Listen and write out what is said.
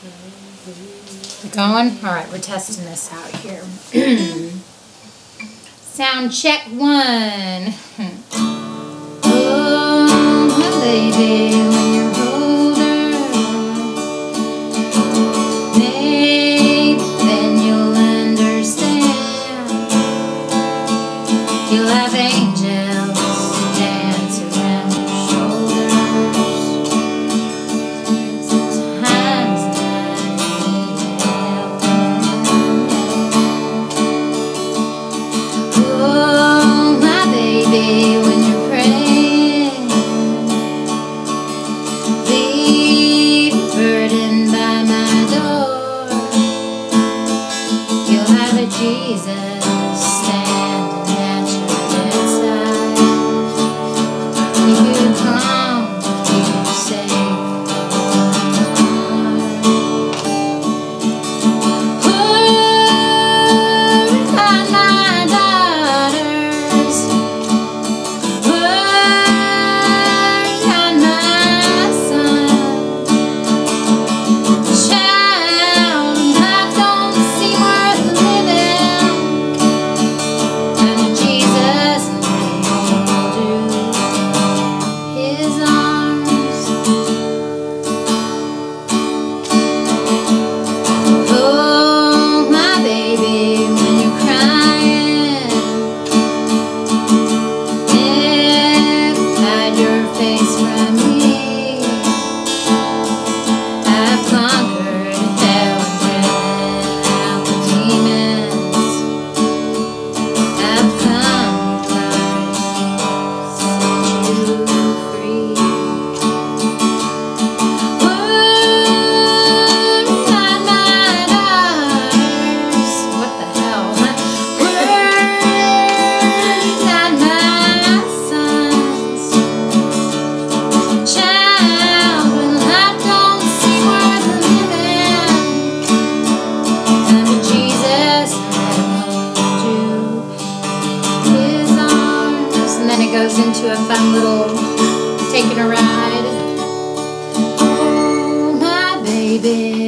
We're going? All right, we're testing this out here. Sound check one. oh, lady, when you're older, then you'll understand. You'll Jesus standing at your bedside. You come. goes into a fun little taking a ride. Oh, my baby.